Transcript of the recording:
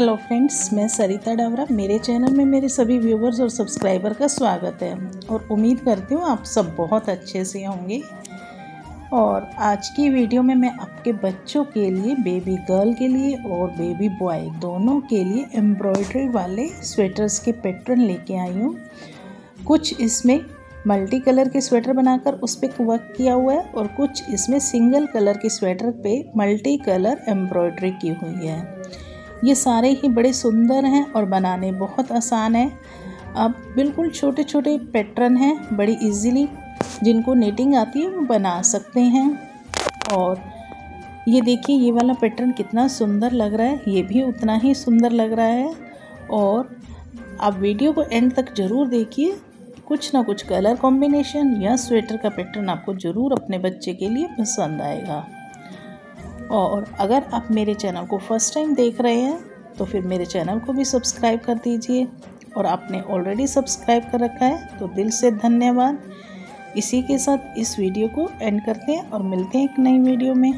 Hello friends मैं सरिता डावरा। मेरे channel में मेरे सभी व्यूवर्स और सब्सक्राइबर का स्वागत है। और उम्मीद करती हूँ आप सब बहुत अच्छे से होंगे। और आज की वीडियो में मैं आपके बच्चों के लिए बेबी गर्ल के लिए और बेबी बॉय दोनों के लिए एम्ब्रॉयडरी वाले स्वेटर्स के पैटर्न लेके आई हूँ। कुछ इसमें मल्टी कलर के स्वेटर बनाकर उस पर वर्क किया हुआ है और कुछ इसमें सिंगल कलर के स्वेटर पे मल्टी कलर एम्ब्रॉयडरी की हुई है। ये सारे ही बड़े सुंदर हैं और बनाने बहुत आसान है। अब बिल्कुल छोटे छोटे पैटर्न हैं, बड़ी इजीली जिनको नीटिंग आती है वो बना सकते हैं। और ये देखिए, ये वाला पैटर्न कितना सुंदर लग रहा है, ये भी उतना ही सुंदर लग रहा है। और आप वीडियो को एंड तक ज़रूर देखिए। कुछ ना कुछ कलर कॉम्बिनेशन या स्वेटर का पैटर्न आपको ज़रूर अपने बच्चे के लिए पसंद आएगा। और अगर आप मेरे चैनल को फ़र्स्ट टाइम देख रहे हैं तो फिर मेरे चैनल को भी सब्सक्राइब कर दीजिए। और आपने ऑलरेडी सब्सक्राइब कर रखा है तो दिल से धन्यवाद। इसी के साथ इस वीडियो को एंड करते हैं और मिलते हैं एक नई वीडियो में।